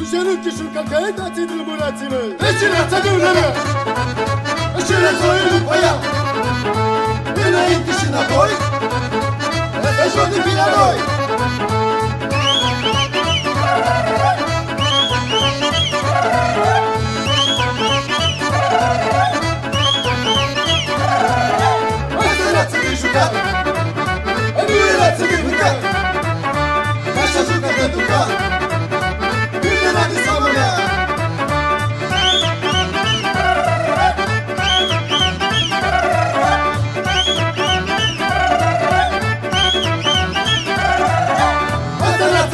Cu genunchi și călcăie, dați drumurați-mă Reșineața de ună mea Reșineața după ea Înainte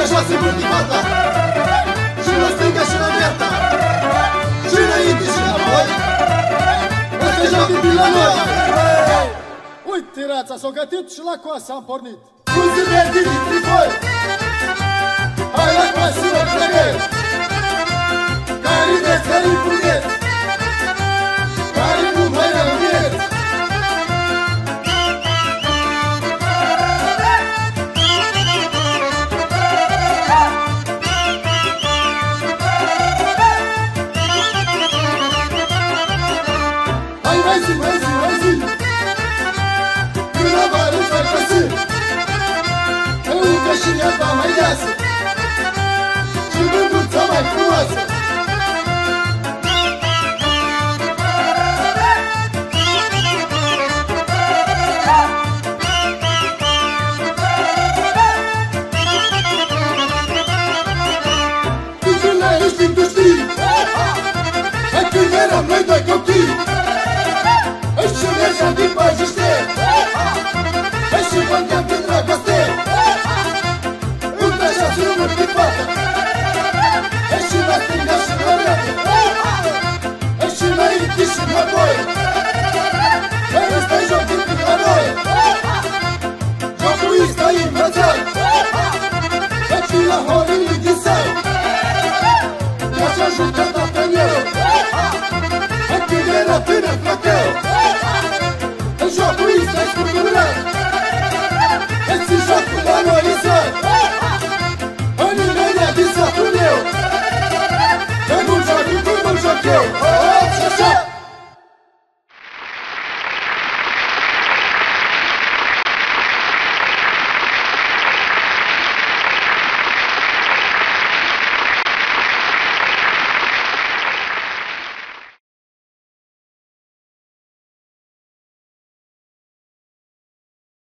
Uite așa se vârni fata? Și la stânga și la dreapta? Și înainte și înapoi Ăsta jocul din la noi! Uite rața s-o gătit și la coasă am pornit. Cu zile din trifoi Vezi vezi vezi Kıra varı farkası Evu kaşın yapma haydası latina Raquel. Eu já conheço a